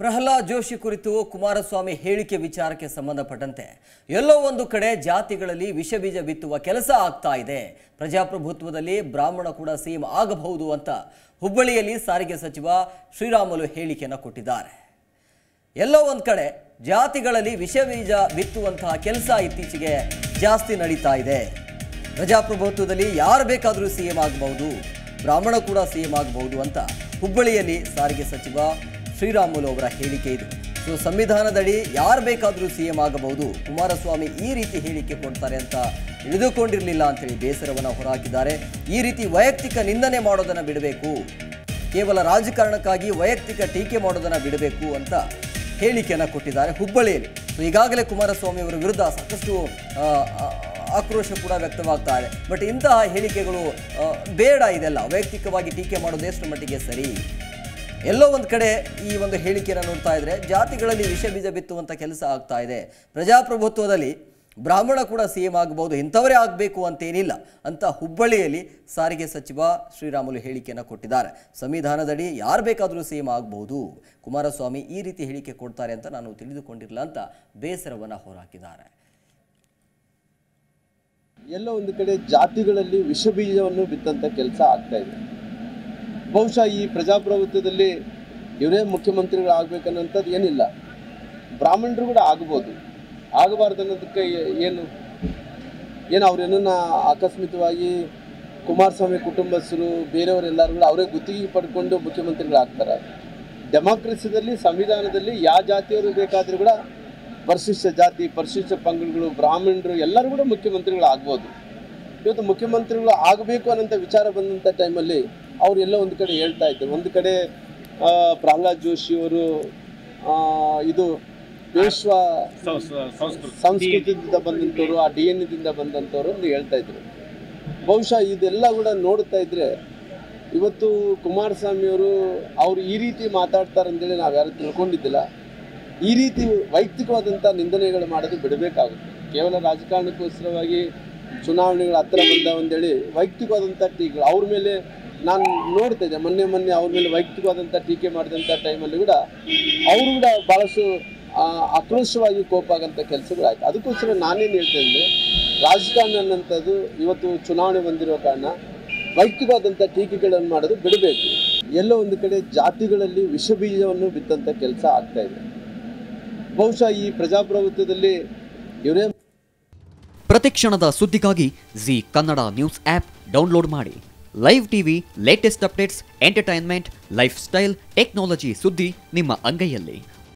ಪ್ರಹ್ಲಾದ್ ಜೋಶಿ ಕುರಿತು ಕುಮಾರಸ್ವಾಮಿ ಹೇಳಿಕೆ ವಿಚಾರಕ್ಕೆ ಸಂಬಂಧಪಟ್ಟಂತೆ ಎಲ್ಲೋ ಒಂದು ಕಡೆ ಜಾತಿಗಳಲ್ಲಿ ವಿಷಬೀಜ ಬಿತ್ತುವ ಕೆಲಸ ಆಗ್ತಾ ಇದೆ. ಪ್ರಜಾಪ್ರಭುತ್ವದಲ್ಲಿ ಬ್ರಾಹ್ಮಣ ಕೂಡ ಸಿಎಂ ಆಗಬಹುದು ಅಂತ ಹುಬ್ಬಳ್ಳಿಯಲ್ಲಿ ಸಾರಿಗೆ ಸಚಿವ ಶ್ರೀರಾಮುಲು ಹೇಳಿಕೆಯನ್ನು ಕೊಟ್ಟಿದ್ದಾರೆ. ಎಲ್ಲೋ ಒಂದು ಕಡೆ ಜಾತಿಗಳಲ್ಲಿ ವಿಷಬೀಜ ಬಿತ್ತುವಂತಹ ಕೆಲಸ ಇತ್ತೀಚೆಗೆ ಜಾಸ್ತಿ ನಡೀತಾ ಇದೆ. ಪ್ರಜಾಪ್ರಭುತ್ವದಲ್ಲಿ ಯಾರು ಬೇಕಾದರೂ ಸಿ ಎಂ ಆಗಬಹುದು. ಬ್ರಾಹ್ಮಣ ಕೂಡ ಸಿ ಎಂ ಆಗಬಹುದು ಅಂತ ಹುಬ್ಬಳ್ಳಿಯಲ್ಲಿ ಸಾರಿಗೆ ಸಚಿವ ಶ್ರೀರಾಮುಲು ಅವರ ಹೇಳಿಕೆ ಇದು. ಸೊ, ಸಂವಿಧಾನದಡಿ ಯಾರು ಬೇಕಾದರೂ ಸಿ ಎಂ ಆಗಬಹುದು. ಕುಮಾರಸ್ವಾಮಿ ಈ ರೀತಿ ಹೇಳಿಕೆ ಕೊಡ್ತಾರೆ ಅಂತ ತಿಳಿದುಕೊಂಡಿರಲಿಲ್ಲ ಅಂತೇಳಿ ಬೇಸರವನ್ನು ಹೊರಹಾಕಿದ್ದಾರೆ ಈ ರೀತಿ ವೈಯಕ್ತಿಕ ನಿಂದನೆ ಮಾಡೋದನ್ನು ಬಿಡಬೇಕು. ಕೇವಲ ರಾಜಕಾರಣಕ್ಕಾಗಿ ವೈಯಕ್ತಿಕ ಟೀಕೆ ಮಾಡೋದನ್ನ ಬಿಡಬೇಕು ಅಂತ ಹೇಳಿಕೆಯನ್ನು ಕೊಟ್ಟಿದ್ದಾರೆ ಹುಬ್ಬಳ್ಳಿಯಲ್ಲಿ. ಸೊ, ಈಗಾಗಲೇ ಕುಮಾರಸ್ವಾಮಿ ಅವರ ವಿರುದ್ಧ ಸಾಕಷ್ಟು ಆಕ್ರೋಶ ಕೂಡ ವ್ಯಕ್ತವಾಗ್ತಾ ಇದೆ. ಬಟ್ ಇಂತಹ ಹೇಳಿಕೆಗಳು ಬೇಡ ಇದೆಲ್ಲ. ವೈಯಕ್ತಿಕವಾಗಿ ಟೀಕೆ ಮಾಡೋದು ಎಷ್ಟು ಮಟ್ಟಿಗೆ ಸರಿ? ಎಲ್ಲೋ ಒಂದು ಕಡೆ ಈ ಒಂದು ಹೇಳಿಕೆಯನ್ನು ನೋಡ್ತಾ ಇದ್ರೆ ಜಾತಿಗಳಲ್ಲಿ ವಿಷ ಬೀಜ ಬಿತ್ತುವಂಥ ಕೆಲಸ ಆಗ್ತಾ ಇದೆ. ಪ್ರಜಾಪ್ರಭುತ್ವದಲ್ಲಿ ಬ್ರಾಹ್ಮಣ ಕೂಡ ಸಿ ಎಂ ಆಗಬಹುದು ಇಂಥವರೇ ಆಗಬೇಕು ಅಂತೇನಿಲ್ಲ ಅಂತ ಹುಬ್ಬಳ್ಳಿಯಲ್ಲಿ ಸಾರಿಗೆ ಸಚಿವ ಶ್ರೀರಾಮುಲು ಹೇಳಿಕೆಯನ್ನು ಕೊಟ್ಟಿದ್ದಾರೆ. ಸಂವಿಧಾನದಡಿ ಯಾರು ಬೇಕಾದರೂ ಸಿ ಎಂ ಆಗಬಹುದು ಕುಮಾರಸ್ವಾಮಿ ಈ ರೀತಿ ಹೇಳಿಕೆ ಕೊಡ್ತಾರೆ ಅಂತ ನಾನು ತಿಳಿದುಕೊಂಡಿರಲ್ಲ ಅಂತ ಬೇಸರವನ್ನು ಹೊರಹಾಕಿದ್ದಾರೆ. ಎಲ್ಲೋ ಒಂದು ಕಡೆ ಜಾತಿಗಳಲ್ಲಿ ವಿಷಬೀಜವನ್ನು ಬಿತ್ತಂತ ಕೆಲಸ ಆಗ್ತಾ ಇದೆ. ಬಹುಶಃ ಈ ಪ್ರಜಾಪ್ರಭುತ್ವದಲ್ಲಿ ಇವರೇ ಮುಖ್ಯಮಂತ್ರಿಗಳಾಗಬೇಕನ್ನೋಂಥದ್ದು ಏನಿಲ್ಲ. ಬ್ರಾಹ್ಮಣರು ಕೂಡ ಆಗ್ಬೋದು. ಆಗಬಾರ್ದು ಅನ್ನೋದಕ್ಕೆ ಏನು? ಏನು ಅವ್ರೇನನ್ನ ಆಕಸ್ಮಿಕವಾಗಿ ಕುಮಾರಸ್ವಾಮಿ ಕುಟುಂಬಸ್ಥರು ಬೇರೆಯವರೆಲ್ಲರೂ ಕೂಡ ಅವರೇ ಗುತ್ತಿಗೆ ಪಡ್ಕೊಂಡು ಮುಖ್ಯಮಂತ್ರಿಗಳಾಗ್ತಾರೆ. ಡೆಮಾಕ್ರಸಿದಲ್ಲಿ, ಸಂವಿಧಾನದಲ್ಲಿ ಯಾವ ಜಾತಿಯವರು ಬೇಕಾದರೂ ಕೂಡ ಪರಿಶಿಷ್ಟ ಜಾತಿ, ಪರಿಶಿಷ್ಟ ಪಂಗಡಗಳು, ಬ್ರಾಹ್ಮಣರು ಎಲ್ಲರೂ ಕೂಡ ಮುಖ್ಯಮಂತ್ರಿಗಳು ಆಗ್ಬೋದು ಇವತ್ತು ಮುಖ್ಯಮಂತ್ರಿಗಳು ಆಗಬೇಕು ಅನ್ನೋಂಥ ವಿಚಾರ ಬಂದಂಥ ಟೈಮಲ್ಲಿ ಅವ್ರು ಎಲ್ಲೋ ಒಂದು ಕಡೆ ಹೇಳ್ತಾ ಇದ್ದರು ಒಂದು ಕಡೆ ಪ್ರಹ್ಲಾದ್ ಜೋಶಿ ಅವರು ಇದು ಪೇಶ್ವ ಸಂಸ್ಕೃತಿಯಿಂದ ಬಂದಂಥವ್ರು ಆ ಡಿ ಎನ್ ಎದಿಂದ ಬಂದಂಥವ್ರು ಅಂತ ಹೇಳ್ತಾ ಇದ್ರು. ಬಹುಶಃ ಇದೆಲ್ಲ ಕೂಡ ನೋಡ್ತಾ ಇದ್ರೆ ಇವತ್ತು ಕುಮಾರಸ್ವಾಮಿ ಅವರು ಅವ್ರು ಈ ರೀತಿ ಮಾತಾಡ್ತಾರೆ ಅಂತೇಳಿ ನಾವು ಯಾರು ತಿಳ್ಕೊಂಡಿದ್ದಿಲ್ಲ. ಈ ರೀತಿ ವೈಯಕ್ತಿಕವಾದಂಥ ನಿಂದನೆಗಳು ಮಾಡೋದು ಬಿಡಬೇಕಾಗುತ್ತೆ. ಕೇವಲ ರಾಜಕಾರಣಕ್ಕೋಸ್ಕರವಾಗಿ ಚುನಾವಣೆಗಳ ಹತ್ತಿರ ಬಂದಾವಂತೇಳಿ ವೈಯಕ್ತಿಕವಾದಂಥ ಟೀಗಳು ಅವ್ರ ಮೇಲೆ ನಾನು ನೋಡ್ತಾ ಇದ್ದೆ. ಮೊನ್ನೆ ಮೊನ್ನೆ ಅವ್ರ ಮೇಲೆ ವೈಯಕ್ತಿಕವಾದಂಥ ಟೀಕೆ ಮಾಡಿದಂಥ ಟೈಮಲ್ಲಿ ಕೂಡ ಅವರು ಕೂಡ ಭಾಳಷ್ಟು ಆಕ್ರೋಶವಾಗಿ ಕೋಪ ಆಗಂಥ ಆಯಿತು. ಅದಕ್ಕೋಸ್ಕರ ನಾನೇನು ಹೇಳ್ತಾ ಇದ್ದೆ, ರಾಜಕಾರಣ ಅನ್ನೋಂಥದ್ದು ಇವತ್ತು ಚುನಾವಣೆ ಬಂದಿರೋ ಕಾರಣ ವೈಯಕ್ತಿಕವಾದಂಥ ಟೀಕೆಗಳನ್ನು ಮಾಡೋದು ಬಿಡಬೇಕು. ಎಲ್ಲೋ ಒಂದು ಕಡೆ ಜಾತಿಗಳಲ್ಲಿ ವಿಷಬೀಜವನ್ನು ಬಿತ್ತಂಥ ಕೆಲಸ ಆಗ್ತಾ ಇದೆ. ಬಹುಶಃ ಈ ಪ್ರಜಾಪ್ರಭುತ್ವದಲ್ಲಿ ಇವರೇ ಪ್ರತಿಕ್ಷಣದ ಸುದ್ದಿಗಾಗಿ Zee Kannada news app download ಮಾಡಿ. Live TV latest updates entertainment lifestyle technology ಸುದ್ದಿ ನಿಮ್ಮ ಅಂಗೈಯಲ್ಲಿ.